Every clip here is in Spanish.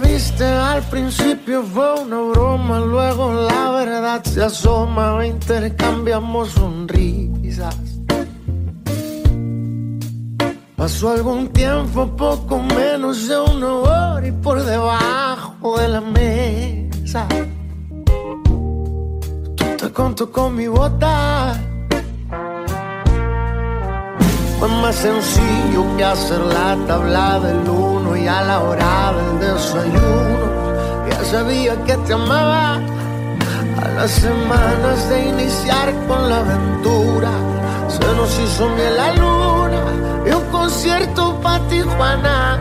me viste al principio fue una broma, luego la verdad se asoma, intercambiamos sonrisas. Pasó algún tiempo, poco menos de una hora y por debajo de la mesa. Tú te conto con mi bota. Fue más sencillo que hacer la tabla del uno y a la hora del desayuno. Ya sabía que te amaba. A las semanas de iniciar con la aventura, se nos hizo miel la luna y un concierto para Tijuana.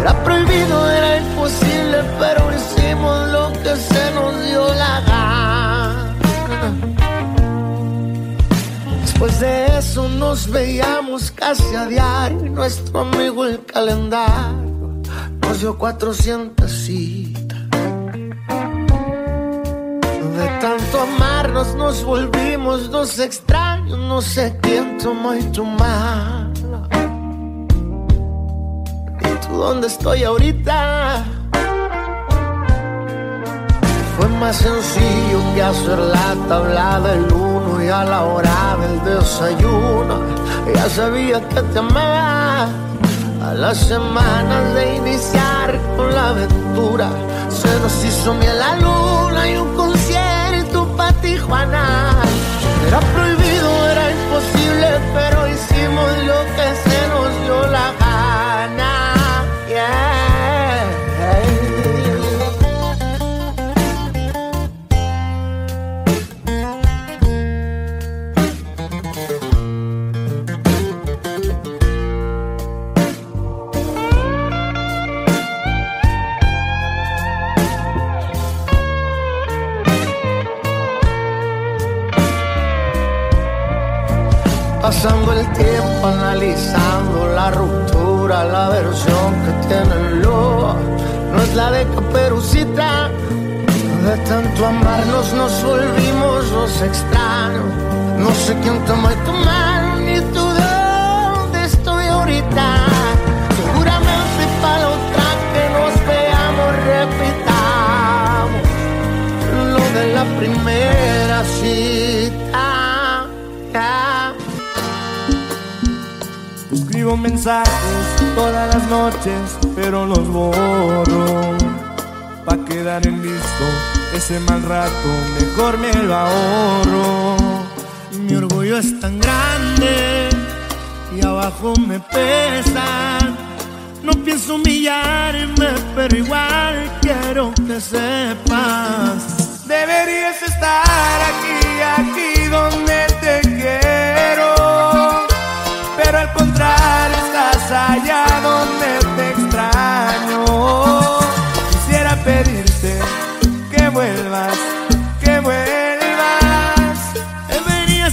Era prohibido, era imposible, pero hicimos lo que se nos dio la gana. Después de eso nos veíamos casi a diario. Nuestro amigo el calendario dio 400 citas. De tanto amarnos nos volvimos dos extraños. No sé quién tomó y tu mala. ¿Y tú dónde estoy ahorita? Fue más sencillo que hacer la tabla del uno y a la hora del desayuno. Ya sabía que te amaba. Las semanas de iniciar con la aventura, se nos hizo miel la luna y un concierto para Tijuana. Pasando el tiempo analizando la ruptura, la versión que tiene lobo no es la de Caperucita. De tanto amarnos nos volvimos los extraños. No sé quién tomó y tu mano, ni tú dónde estoy ahorita. Seguramente para la otra que nos veamos repitamos lo de la primera Mensajes todas las noches, pero los borro. Pa' quedar en listo ese mal rato, mejor me lo ahorro. Mi orgullo es tan grande y abajo me pesa. No pienso humillarme, pero igual quiero que sepas. Deberías estar aquí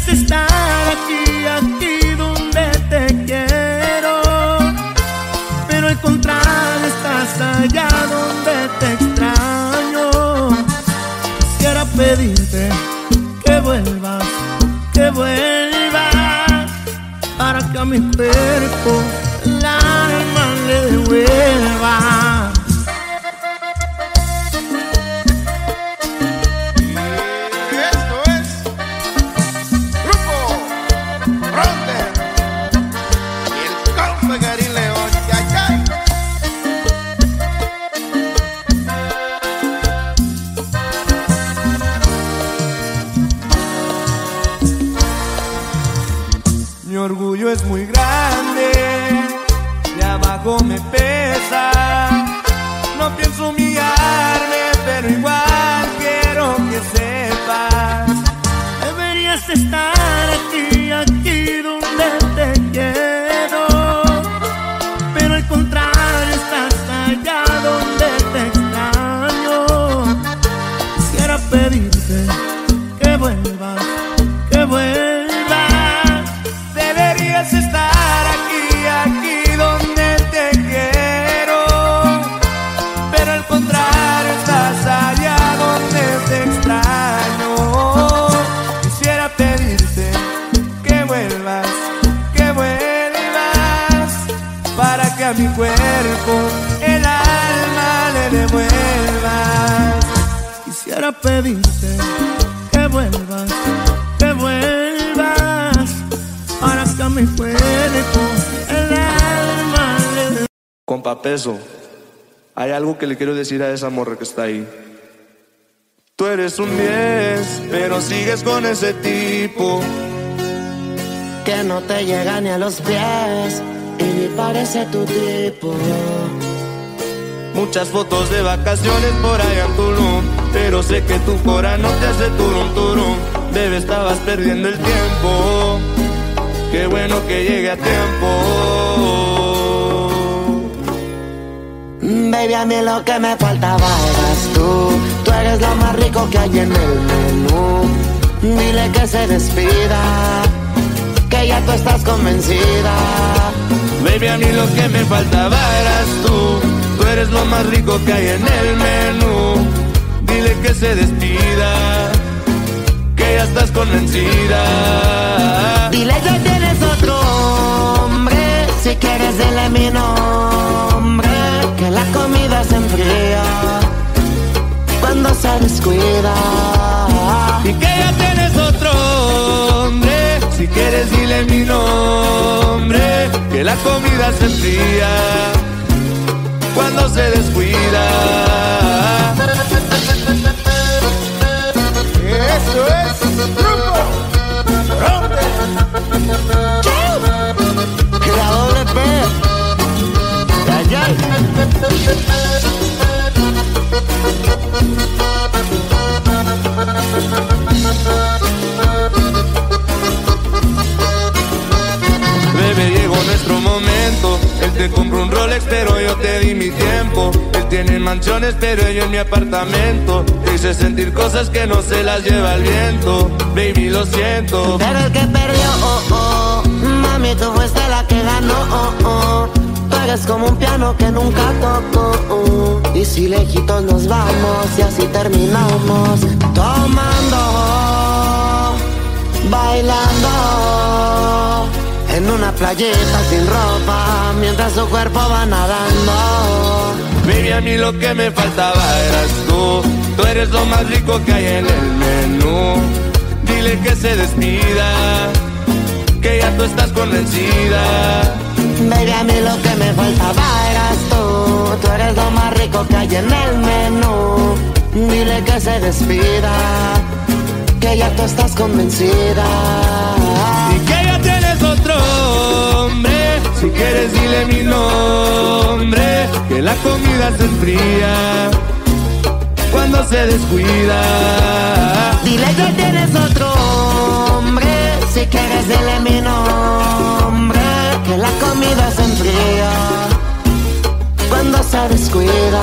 Deberías estar aquí, aquí donde te quiero. Pero al contrario, estás allá donde te extraño. Quisiera pedirte que vuelvas, que vuelvas. Para que a mi cuerpo el alma le devuelva. Mi orgullo es muy grande y abajo me pesa. No pienso humillarme, pero igual quiero que sepas. Deberías estar aquí, aquí a mi cuerpo el alma le devuelvas. Quisiera pedirte que vuelvas, que vuelvas. Para que a mi cuerpo el alma le Compa Peso, hay algo que le quiero decir a esa morra que está ahí. Tú eres un 10, pero sigues con ese tipo. Que no te llega ni a los pies y parece tu tipo. Muchas fotos de vacaciones por allá en Tulum, pero sé que tu cora no te hace turum turum. Bebé, estabas perdiendo el tiempo. Qué bueno que llegue a tiempo. Baby, a mí lo que me faltaba eras tú. Tú eres lo más rico que hay en el menú. Dile que se despida, que ya tú estás convencida. Baby, a mí lo que me faltaba eras tú. Tú eres lo más rico que hay en el menú. Dile que se despida, que ya estás convencida. Dile que tienes otro hombre, si quieres dile mi nombre, que la comida se enfría cuando se descuida. Y que ya tienes otro quieres dile mi nombre, que la comida se enfría cuando se descuida. Eso es Ronde. La doble P. Pero yo te di mi tiempo. Él tiene mansiones, pero yo en mi apartamento. Hice sentir cosas que no se las lleva el viento. Baby, lo siento. Pero el que perdió, oh, oh. Mami, tú fuiste la que ganó, oh, oh. Tú eres como un piano que nunca tocó. oh. Y si lejitos nos vamos y así terminamos. Tomando, bailando. En una playita sin ropa, mientras su cuerpo va nadando. Baby, a mí lo que me faltaba eras tú. Tú eres lo más rico que hay en el menú. Dile que se despida, que ya tú estás convencida. Baby, a mí lo que me faltaba eras tú. Tú eres lo más rico que hay en el menú. Dile que se despida, que ya tú estás convencida. Si quieres, dile mi nombre. Que la comida se enfría cuando se descuida. Dile que tienes otro hombre. Si quieres, dile mi nombre. Que la comida se enfría cuando se descuida.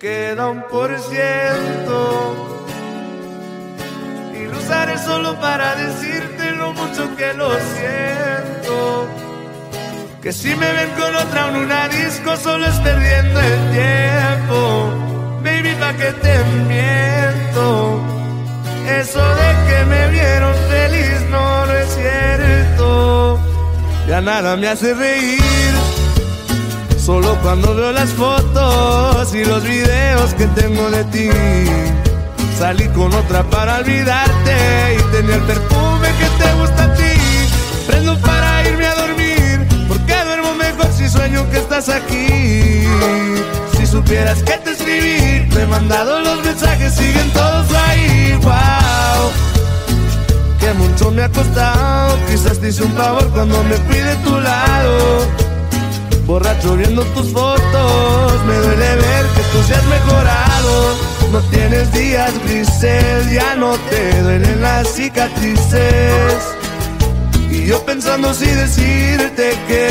Queda un por ciento y lo usaré solo para decirte lo mucho que lo siento. Que si me ven con otra en una disco solo es perdiendo el tiempo. Baby, pa' que te miento. Eso de que me vieron feliz no, no es cierto. Ya nada me hace reír. Solo cuando veo las fotos y los videos que tengo de ti. Salí con otra para olvidarte y tenía el perfume que te gusta a ti. Prendo para irme a dormir, porque duermo mejor si sueño que estás aquí. Si supieras que te escribí, te he mandado los mensajes, siguen todos ahí. Wow que mucho me ha costado. Quizás te hice un favor cuando me fui de tu lado. Borracho viendo tus fotos, me duele ver que tú seas mejorado. No tienes días grises, ya no te duelen las cicatrices. Y yo pensando si decirte que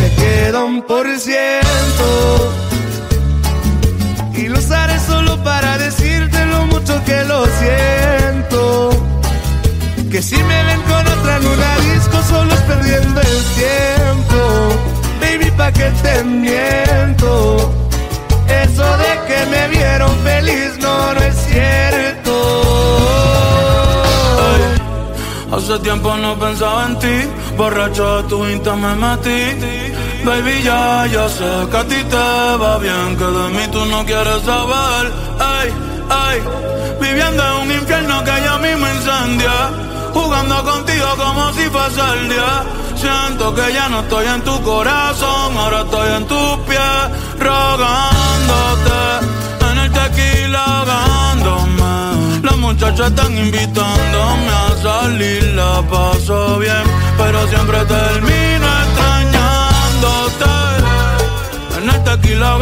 me queda un por ciento. Y lo usaré solo para decirte lo mucho que lo siento. Que si me ven con otra en disco solo es perdiendo el tiempo baby, pa' que te miento. Eso de que me vieron feliz, no, no es hace tiempo no pensaba en ti, borracho de tu insta me metí. Baby, ya, ya sé que a ti te va bien, que de mí tú no quieres saber. Ay, ay, viviendo en un infierno que yo mismo incendia, jugando contigo como si pasara el día. Siento que ya no estoy en tu corazón, ahora estoy en tu pie, rogándote. En el tequila ahogándome. Las muchachas están invitándome a salir, la paso bien, pero siempre termino extrañándote. En el tequila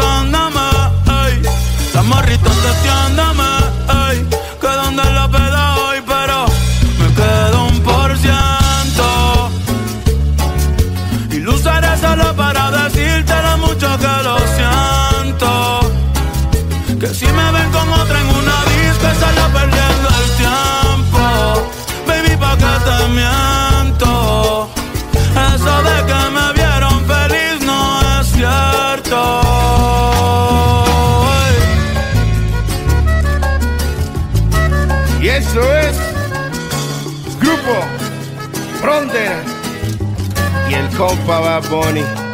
si me ven con otra en una disco, estaría perdiendo el tiempo. Baby, pa' que te miento. Eso de que me vieron feliz no es cierto. Y eso es Grupo Frontera y el compa Bad Bunny.